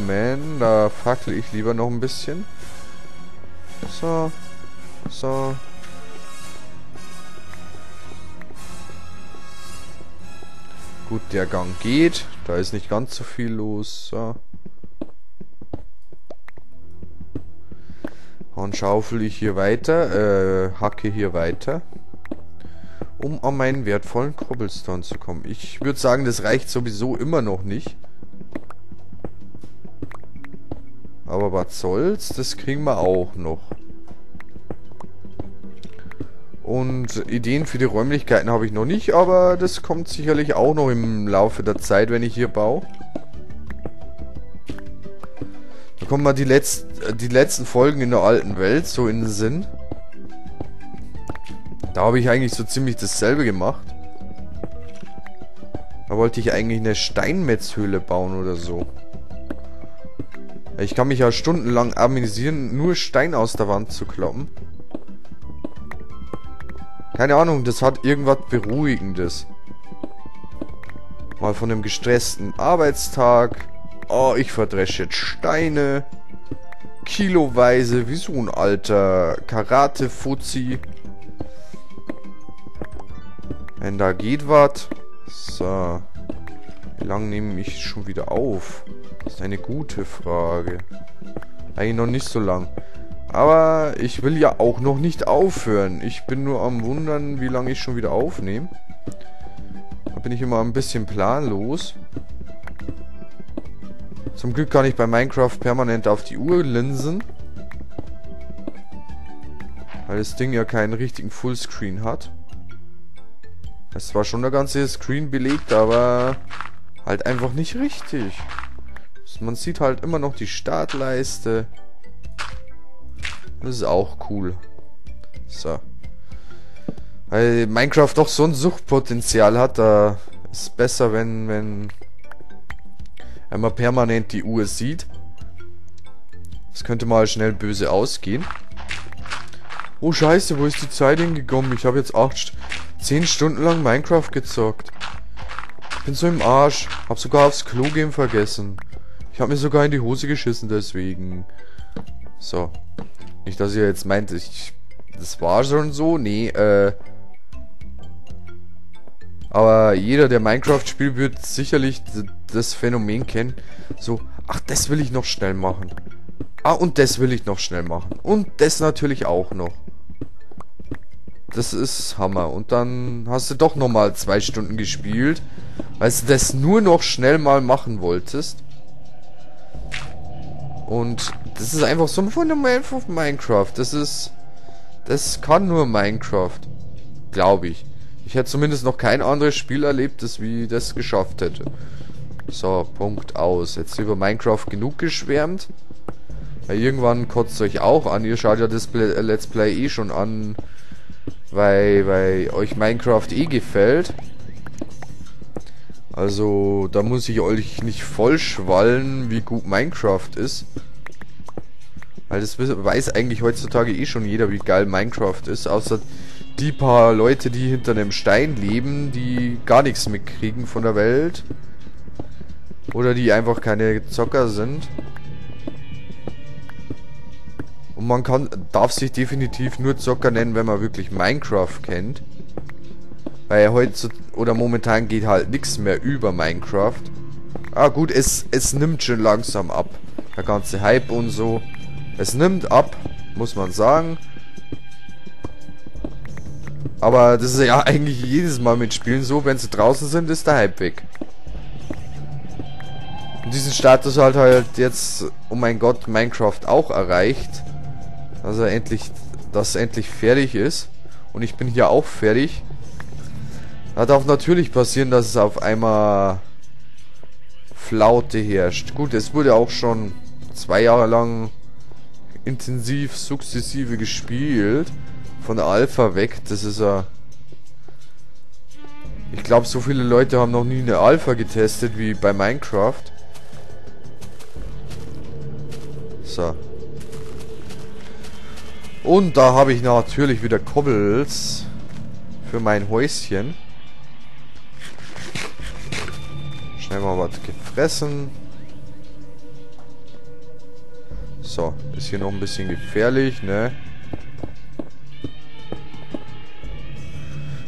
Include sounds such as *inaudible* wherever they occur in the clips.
Man, da fackel ich lieber noch ein bisschen. So. So. Gut, der Gang geht. Da ist nicht ganz so viel los. So. Und schaufel ich hier weiter, äh, hacke hier weiter, um an meinen wertvollen Cobblestone zu kommen. Ich würde sagen, das reicht sowieso immer noch nicht. Aber was soll's, das kriegen wir auch noch. Und Ideen für die Räumlichkeiten habe ich noch nicht, aber das kommt sicherlich auch noch im Laufe der Zeit, wenn ich hier baue. Da kommen mal die, Letz die letzten Folgen in der alten Welt so in den Sinn. Da habe ich eigentlich so ziemlich dasselbe gemacht. Da wollte ich eigentlich eine Steinmetzhöhle bauen oder so. Ich kann mich ja stundenlang amüsieren, nur Stein aus der Wand zu kloppen. Keine Ahnung, das hat irgendwas Beruhigendes. Mal von einem gestressten Arbeitstag. Oh, ich verdresche jetzt Steine. Kiloweise, wie so ein alter Karate-Fuzzi. Wenn da geht was. So. Wie lange nehme ich schon wieder auf? Das ist eine gute Frage. Eigentlich noch nicht so lang. Aber ich will ja auch noch nicht aufhören. Ich bin nur am wundern, wie lange ich schon wieder aufnehme. Da bin ich immer ein bisschen planlos. Zum Glück kann ich bei Minecraft permanent auf die Uhr linsen. Weil das Ding ja keinen richtigen Fullscreen hat. Es war schon der ganze Screen belegt, aber halt einfach nicht richtig. Man sieht halt immer noch die Startleiste. Das ist auch cool. So. Weil Minecraft doch so ein Suchtpotenzial hat, da ist es besser, wenn, wenn man permanent die Uhr sieht. Das könnte mal schnell böse ausgehen. Oh scheiße, wo ist die Zeit hingekommen? Ich habe jetzt 8, 10 Stunden lang Minecraft gezockt. Ich bin so im Arsch. Hab sogar aufs Klo gehen vergessen. Ich habe mir sogar in die Hose geschissen deswegen. So. Nicht, dass ihr jetzt meint, ich, das war schon so. Nee, äh... Aber jeder, der Minecraft spielt, wird sicherlich das Phänomen kennen. So, ach, das will ich noch schnell machen. Ah, und das will ich noch schnell machen. Und das natürlich auch noch. Das ist Hammer. Und dann hast du doch nochmal zwei Stunden gespielt, weil du das nur noch schnell mal machen wolltest. Und das ist einfach so ein Fundament von Minecraft. Das ist... Das kann nur Minecraft. Glaube ich. Ich hätte zumindest noch kein anderes Spiel erlebt, das wie das geschafft hätte. So, Punkt aus. Jetzt über Minecraft genug geschwärmt. Weil irgendwann kotzt euch auch an. Ihr schaut ja das äh, Let's Play eh schon an, weil, weil euch Minecraft eh gefällt. Also, da muss ich euch nicht voll schwallen, wie gut Minecraft ist. Weil das weiß eigentlich heutzutage eh schon jeder, wie geil Minecraft ist. Außer die paar Leute, die hinter einem Stein leben, die gar nichts mitkriegen von der Welt. Oder die einfach keine Zocker sind. Und man kann, darf sich definitiv nur Zocker nennen, wenn man wirklich Minecraft kennt. Weil heute oder momentan geht halt nichts mehr über Minecraft. Ah gut, es, es nimmt schon langsam ab. Der ganze Hype und so. Es nimmt ab, muss man sagen. Aber das ist ja *laughs* eigentlich jedes Mal mit Spielen so, wenn sie draußen sind, ist der Hype weg. Und diesen Status halt halt jetzt, oh mein Gott, Minecraft auch erreicht. Er endlich, dass endlich fertig ist. Und ich bin hier auch fertig. Da darf natürlich passieren, dass es auf einmal Flaute herrscht. Gut, es wurde auch schon zwei Jahre lang intensiv, sukzessive gespielt. Von der Alpha weg. Das ist ja... Ich glaube, so viele Leute haben noch nie eine Alpha getestet wie bei Minecraft. So. Und da habe ich natürlich wieder Cobbles für mein Häuschen. Schnell mal was gefressen. So, ist hier noch ein bisschen gefährlich, ne?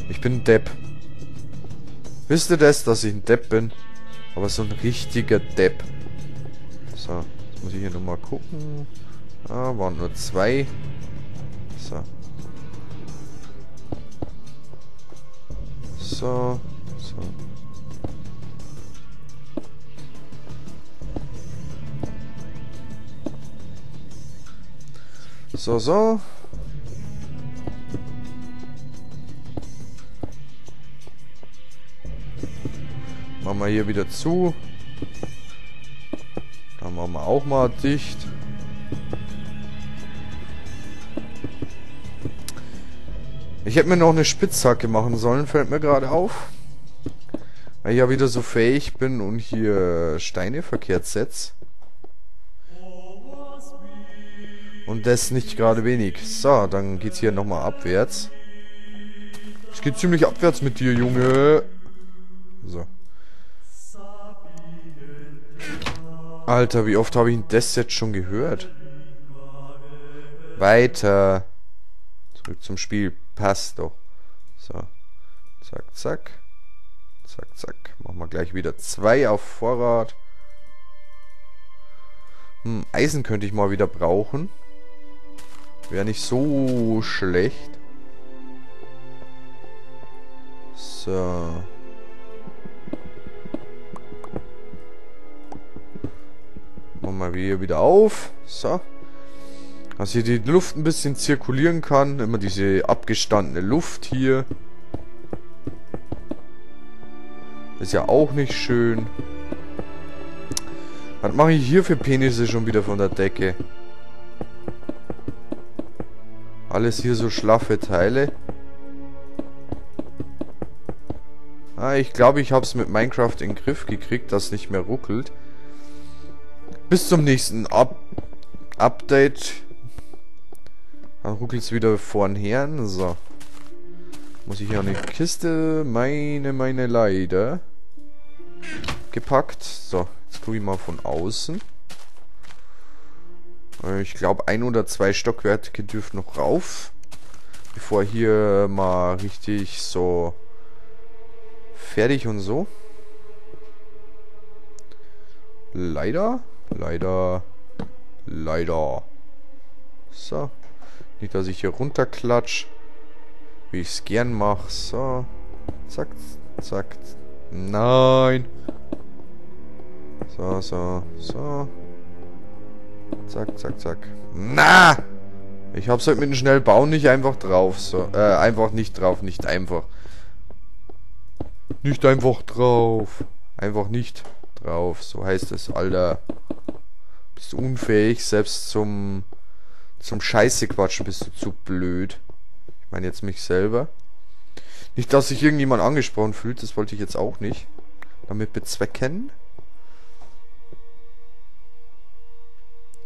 Ich bin ein Depp. Wisst ihr das, dass ich ein Depp bin? Aber so ein richtiger Depp. So, jetzt muss ich hier nochmal gucken. Ah, waren nur zwei. So. So. So. So. Machen wir hier wieder zu. Dann machen wir auch mal dicht. Ich hätte mir noch eine Spitzhacke machen sollen, fällt mir gerade auf. Weil ich ja wieder so fähig bin und hier Steine verkehrt setze. Und das nicht gerade wenig. So, dann geht's hier nochmal abwärts. Es geht ziemlich abwärts mit dir, Junge. So. Alter, wie oft habe ich das jetzt schon gehört? Weiter. Zurück zum Spiel. Passt doch. So. Zack, zack. Zack, zack. Machen wir gleich wieder zwei auf Vorrat. Hm, Eisen könnte ich mal wieder brauchen. Wäre nicht so schlecht. So. Machen wir hier wieder auf. So. Dass hier die Luft ein bisschen zirkulieren kann. Immer diese abgestandene Luft hier. Ist ja auch nicht schön. Was mache ich hier für Penisse schon wieder von der Decke? Alles hier so schlaffe Teile. Ah, ich glaube, ich habe es mit Minecraft in den Griff gekriegt, dass nicht mehr ruckelt. Bis zum nächsten Up Update. Dann ruckelt es wieder vornher. So. Muss ich hier eine Kiste, meine, meine Leiter, gepackt. So, jetzt gucke ich mal von außen. Äh, ich glaube, ein oder zwei Stockwerke dürfen noch rauf. Bevor hier mal richtig so fertig und so. Leider, leider, leider. So. Nicht, dass ich hier runterklatsch. Wie ich es gern mache. So. Zack, zack. Nein. So, so, so. Zack, zack, zack. Na! Ich hab's halt mit dem Schnellbauen nicht einfach drauf. So, äh, einfach nicht drauf, nicht einfach. Nicht einfach drauf. Einfach nicht drauf. So heißt es, Alter. Bist du unfähig, selbst zum zum Scheiße quatschen bist du zu blöd. Ich meine jetzt mich selber. Nicht, dass sich irgendjemand angesprochen fühlt, das wollte ich jetzt auch nicht. Damit bezwecken.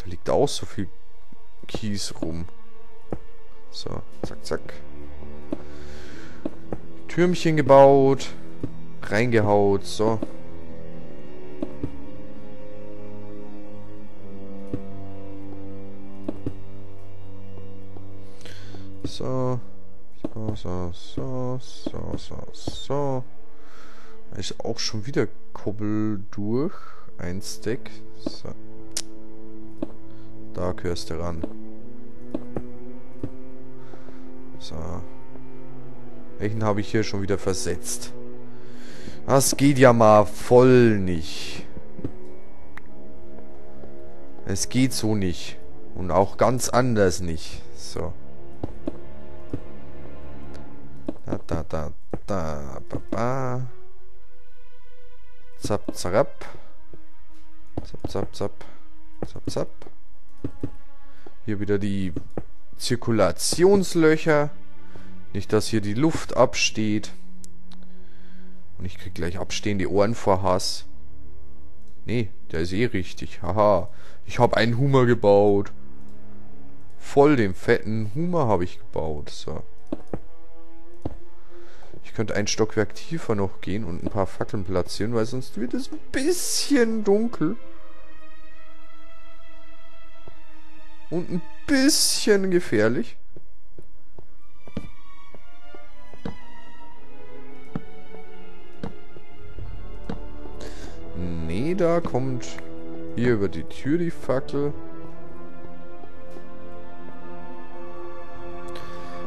Da liegt auch so viel Kies rum. So, zack, zack. Türmchen gebaut. Reingehaut, so. So. So, so, so, so, so, so. Ist auch schon wieder Kobbel durch. Ein Stack. So. Da gehörst du ran. So. Welchen habe ich hier schon wieder versetzt? Das geht ja mal voll nicht. Es geht so nicht. Und auch ganz anders nicht. So. Da, da, da, da, ba, ba. Zap, zarap. Zap, zap, zap. Zap, zap. Hier wieder die Zirkulationslöcher. Nicht, dass hier die Luft absteht. Und ich krieg gleich abstehende Ohren vor Hass. Nee, der ist eh richtig. Haha. Ich habe einen Hummer gebaut. Voll den fetten Hummer habe ich gebaut. So. Ich könnte ein Stockwerk tiefer noch gehen und ein paar Fackeln platzieren, weil sonst wird es ein bisschen dunkel. Und ein bisschen gefährlich. Nee, da kommt hier über die Tür die Fackel.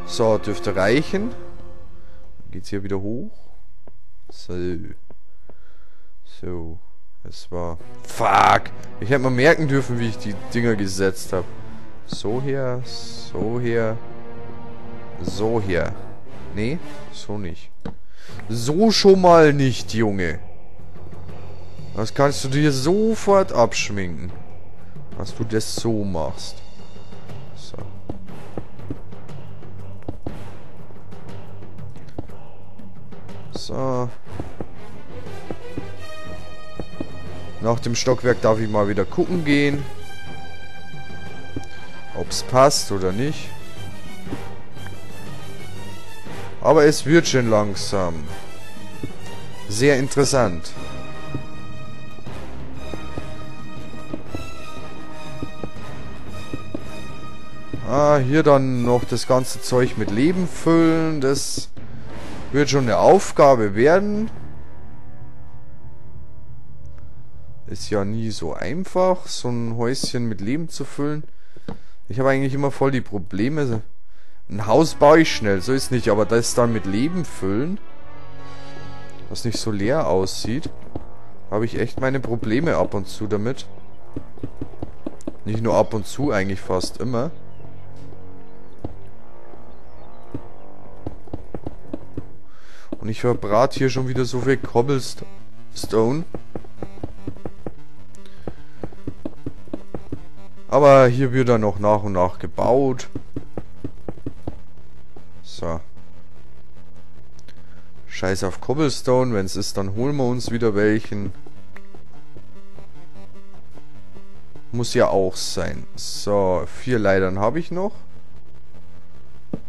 So, dürfte reichen. Geht's hier wieder hoch. So. So. Es war... Fuck! Ich hätte mal merken dürfen, wie ich die Dinger gesetzt habe. So her, so her, so her. Nee, so nicht. So schon mal nicht, Junge. Das kannst du dir sofort abschminken. Dass du das so machst. So. So. Nach dem Stockwerk darf ich mal wieder gucken gehen. Ob's passt oder nicht. Aber es wird schon langsam. Sehr interessant. Ah, hier dann noch das ganze Zeug mit Leben füllen. Das wird schon eine Aufgabe werden. Ist ja nie so einfach, so ein Häuschen mit Leben zu füllen. Ich habe eigentlich immer voll die Probleme. Ein Haus baue ich schnell, so ist nicht, aber das dann mit Leben füllen, was nicht so leer aussieht, habe ich echt meine Probleme ab und zu damit. Nicht nur ab und zu, eigentlich fast immer. Und ich verbrate hier schon wieder so viel Cobblestone. Aber hier wird er noch nach und nach gebaut. So. Scheiß auf Cobblestone. Wenn es ist, dann holen wir uns wieder welchen. Muss ja auch sein. So, vier Leitern habe ich noch.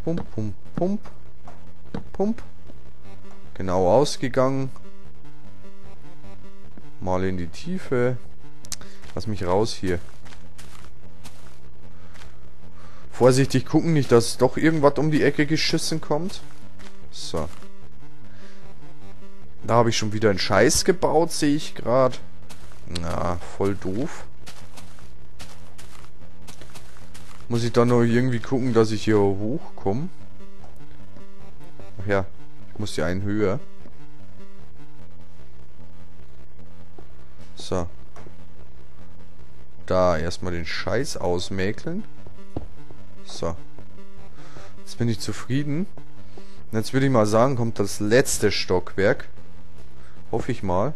Pump, pump, pump. Pump. Genau ausgegangen. Mal in die Tiefe. Lass mich raus hier. Vorsichtig gucken, nicht, dass doch irgendwas um die Ecke geschissen kommt. So. Da habe ich schon wieder einen Scheiß gebaut, sehe ich gerade. Na, voll doof. Muss ich dann noch irgendwie gucken, dass ich hier hochkomme. Ach ja, ich muss hier einen höher. So. Da erstmal den Scheiß ausmäkeln. So. Jetzt bin ich zufrieden. Und jetzt würde ich mal sagen, kommt das letzte Stockwerk. Hoffe ich mal.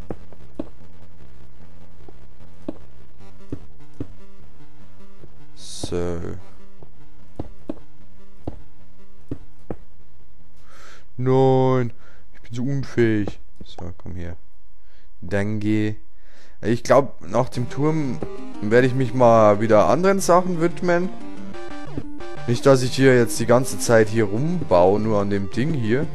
So. Nein, ich bin so unfähig. So, komm her. Danke. Ich glaube, nach dem Turm werde ich mich mal wieder anderen Sachen widmen. Nicht, dass ich hier jetzt die ganze Zeit hier rumbaue, nur an dem Ding hier.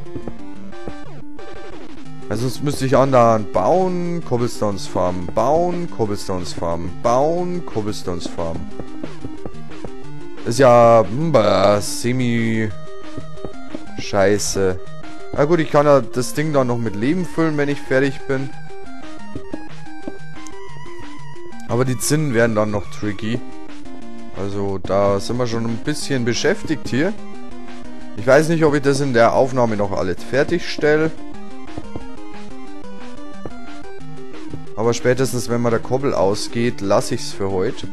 Also sonst müsste ich andauernd bauen, Cobblestones farmen, bauen, Cobblestones farmen, bauen, Cobblestones farmen. Ist ja mh, semi scheiße. Na gut, ich kann ja das Ding dann noch mit Leben füllen, wenn ich fertig bin. Aber die Zinnen werden dann noch tricky. Also da sind wir schon ein bisschen beschäftigt hier. Ich weiß nicht, ob ich das in der Aufnahme noch alles fertigstelle. Aber spätestens, wenn mir der Kobbel ausgeht, lasse ich es für heute.